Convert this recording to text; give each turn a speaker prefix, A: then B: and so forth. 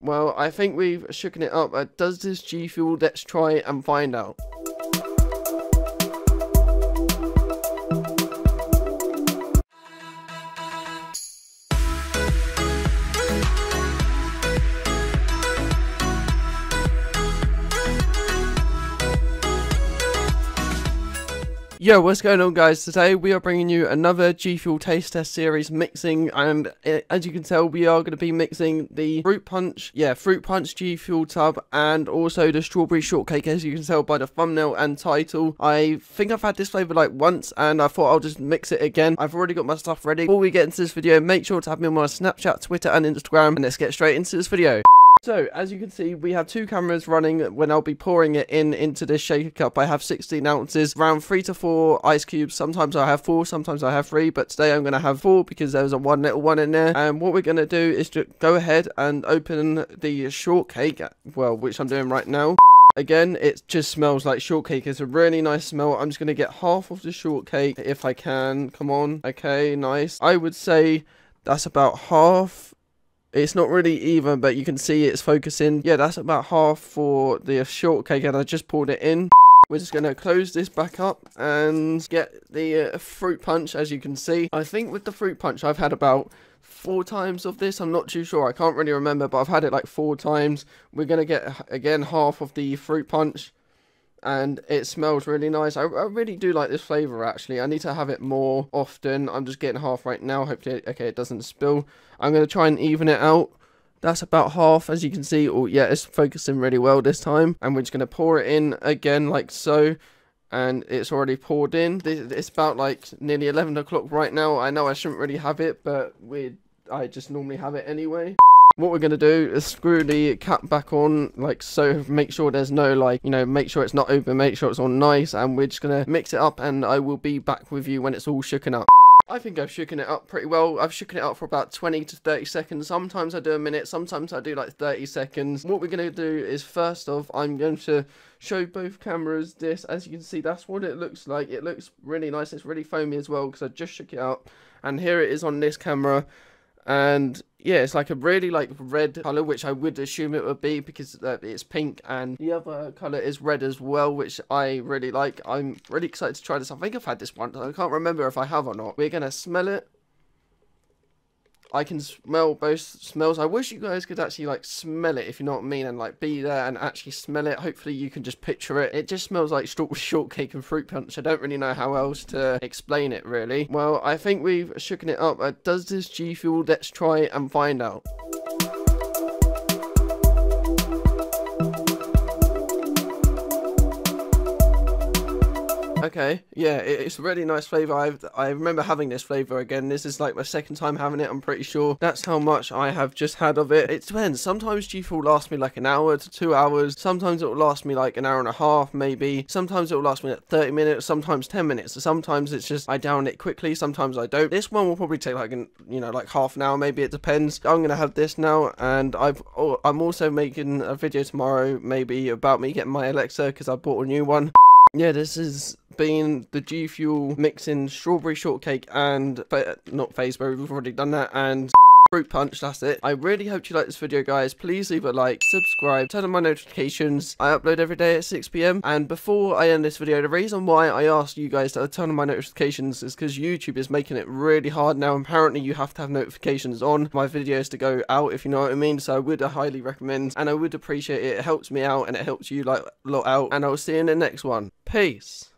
A: Well, I think we've shooken it up. Uh, does this G Fuel? Let's try and find out. Yo, what's going on guys? Today we are bringing you another G Fuel taste test series mixing and uh, as you can tell we are going to be mixing the Fruit Punch, yeah, Fruit Punch G Fuel tub and also the Strawberry Shortcake as you can tell by the thumbnail and title. I think I've had this flavour like once and I thought I'll just mix it again. I've already got my stuff ready. Before we get into this video, make sure to have me on my Snapchat, Twitter and Instagram and let's get straight into this video. So, as you can see, we have two cameras running when I'll be pouring it in into this shaker cup. I have 16 ounces, around 3 to 4 ice cubes. Sometimes I have 4, sometimes I have 3, but today I'm going to have 4 because there's a one little one in there. And what we're going to do is to go ahead and open the shortcake, well, which I'm doing right now. Again, it just smells like shortcake. It's a really nice smell. I'm just going to get half of the shortcake if I can. Come on. Okay, nice. I would say that's about half it's not really even, but you can see it's focusing. Yeah, that's about half for the shortcake, and I just poured it in. We're just going to close this back up and get the uh, fruit punch, as you can see. I think with the fruit punch, I've had about four times of this. I'm not too sure. I can't really remember, but I've had it like four times. We're going to get, again, half of the fruit punch and it smells really nice. I, I really do like this flavour actually. I need to have it more often. I'm just getting half right now. Hopefully, okay, it doesn't spill. I'm going to try and even it out. That's about half, as you can see. Oh, yeah, it's focusing really well this time. And we're just going to pour it in again like so. And it's already poured in. It's about like nearly 11 o'clock right now. I know I shouldn't really have it, but we I just normally have it anyway what we're going to do is screw the cap back on like so make sure there's no like you know make sure it's not open make sure it's all nice and we're just going to mix it up and I will be back with you when it's all shooken up I think I've shooken it up pretty well. I've shooken it up for about 20 to 30 seconds. Sometimes I do a minute, sometimes I do like 30 seconds. What we're going to do is first off, I'm going to show both cameras this. As you can see, that's what it looks like. It looks really nice. It's really foamy as well because I just shook it up. And here it is on this camera and yeah it's like a really like red color which i would assume it would be because uh, it's pink and the other color is red as well which i really like. I'm really excited to try this. I think i've had this once. I can't remember if i have or not. We're gonna smell it I can smell both smells. I wish you guys could actually like smell it, if you know what I mean, and like be there and actually smell it. Hopefully you can just picture it. It just smells like shortcake and fruit punch. I don't really know how else to explain it really. Well, I think we've shooken it up. Uh, does this G Fuel? Let's try and find out. Okay, yeah, it's a really nice flavour. I I remember having this flavour again. This is like my second time having it, I'm pretty sure. That's how much I have just had of it. It depends. Sometimes G Fuel will last me like an hour to two hours. Sometimes it will last me like an hour and a half, maybe. Sometimes it will last me like 30 minutes, sometimes 10 minutes. Sometimes it's just I down it quickly, sometimes I don't. This one will probably take like, an, you know, like half an hour, maybe it depends. I'm going to have this now, and I've oh, I'm also making a video tomorrow, maybe, about me getting my Alexa, because I bought a new one. Yeah, this is being the G Fuel mixing strawberry shortcake and not Fazeberry, we've already done that, and fruit punch that's it. I really hope you like this video guys. Please leave a like subscribe turn on my notifications. I upload every day at 6 p.m and before i end this video the reason why i asked you guys to turn on my notifications is because youtube is making it really hard now. Apparently you have to have notifications on my videos to go out if you know what i mean. So i would highly recommend and i would appreciate it. It helps me out and it helps you like a lot out. And i'll see you in the next one. Peace